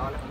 all of